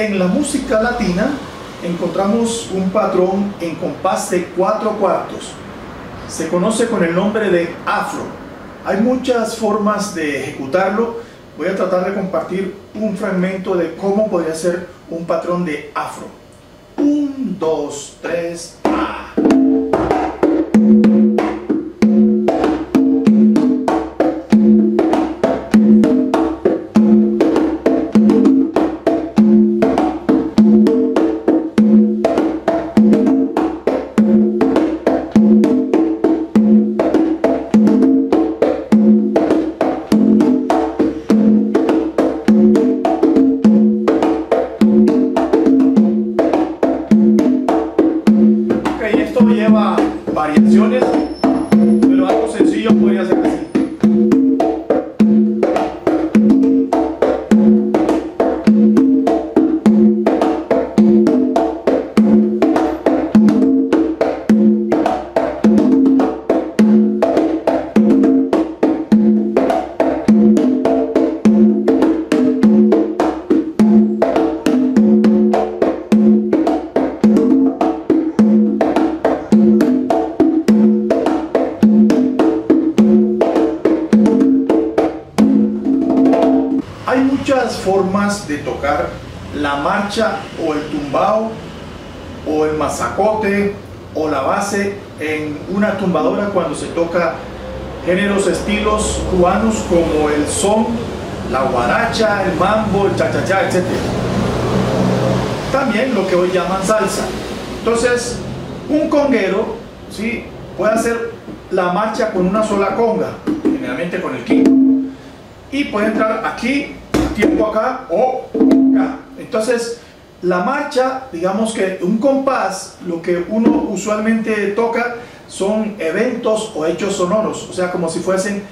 En la música latina encontramos un patrón en compás de cuatro cuartos. Se conoce con el nombre de afro. Hay muchas formas de ejecutarlo. Voy a tratar de compartir un fragmento de cómo podría ser un patrón de afro. Un, dos, tres, ah. Hay muchas formas de tocar la marcha o el tumbao o el mazacote o la base en una tumbadora cuando se toca géneros estilos cubanos como el son, la guaracha, el mambo, el cha-cha-cha, etc. También lo que hoy llaman salsa. Entonces, un conguero ¿sí? puede hacer la marcha con una sola conga, generalmente con el quinto, y puede entrar aquí tiempo acá o acá. Entonces, la marcha, digamos que un compás, lo que uno usualmente toca son eventos o hechos sonoros, o sea, como si fuesen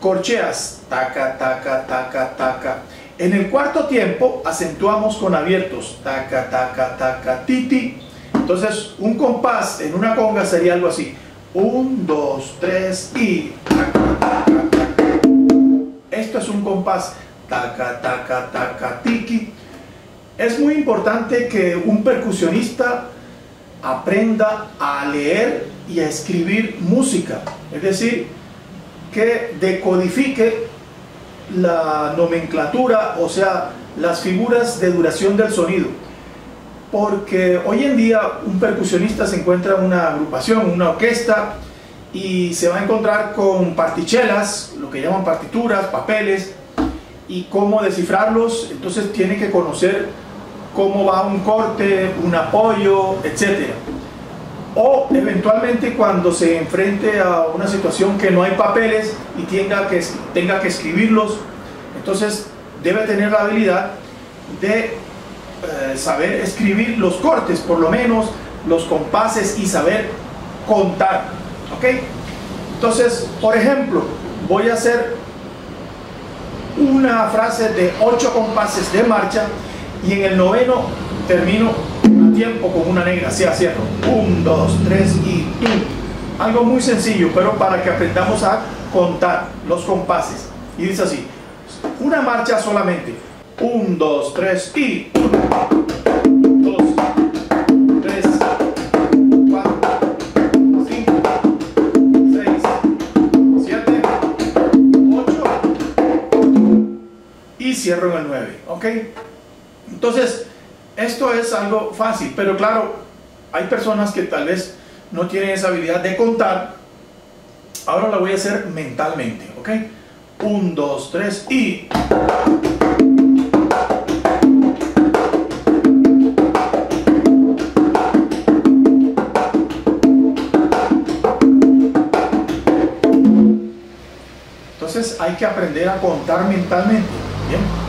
corcheas, taca, taca, taca, taca. En el cuarto tiempo acentuamos con abiertos, taca, taca, taca, titi. Entonces, un compás en una conga sería algo así. Un, dos, tres y... Esto es un compás taca, taca, taca, tiki. Es muy importante que un percusionista aprenda a leer y a escribir música, es decir, que decodifique la nomenclatura, o sea, las figuras de duración del sonido. Porque hoy en día un percusionista se encuentra en una agrupación, una orquesta, y se va a encontrar con partichelas, lo que llaman partituras, papeles, y cómo descifrarlos, entonces tiene que conocer cómo va un corte, un apoyo, etc. O eventualmente cuando se enfrente a una situación que no hay papeles y tenga que, tenga que escribirlos, entonces debe tener la habilidad de eh, saber escribir los cortes, por lo menos los compases y saber contar. ¿Ok? Entonces, por ejemplo, voy a hacer una frase de ocho compases de marcha y en el noveno termino a tiempo con una negra, así cierro. Un, dos, tres y tú. Algo muy sencillo, pero para que aprendamos a contar los compases. Y dice así, una marcha solamente. Un, dos, tres y... cierro en el 9, ¿ok? Entonces, esto es algo fácil, pero claro, hay personas que tal vez no tienen esa habilidad de contar. Ahora la voy a hacer mentalmente, ¿ok? 1, 2, 3 y... Entonces hay que aprender a contar mentalmente. Yeah.